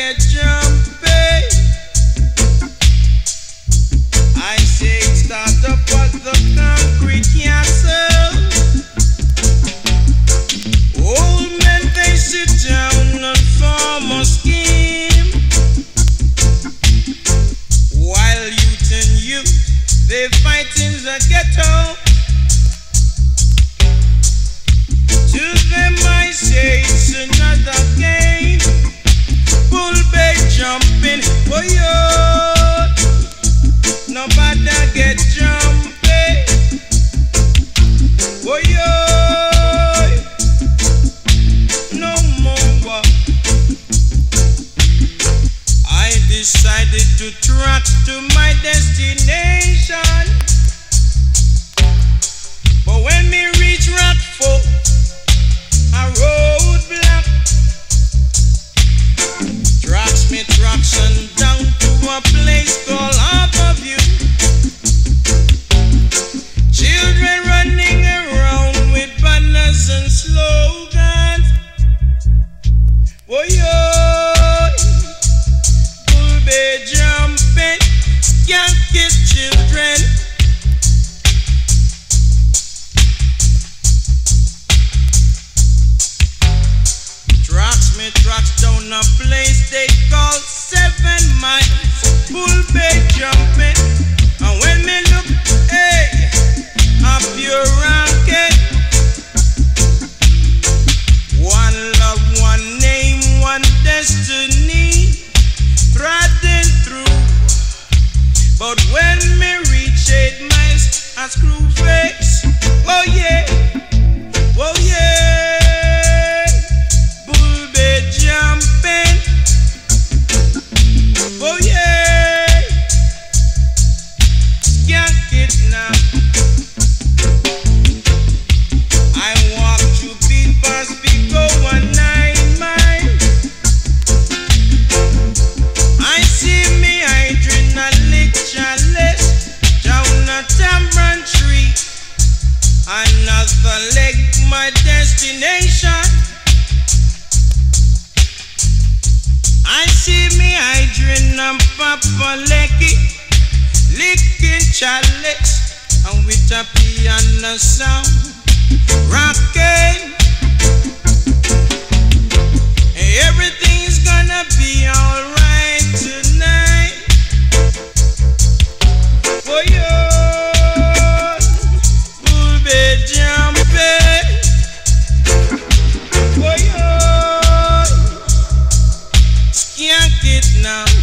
I say start up the concrete. Old men they sit down and form a scheme, while youth and youth they fight in the ghetto. children. Me down a place they call Seven Miles, jumping. And when me look, hey, One love, one name, one destiny. Right but when me reach eight miles, I screw face. Another leg, my destination. I see me hydrant and Papa Lecky, licking chalice, and with a piano sound, rocking. now.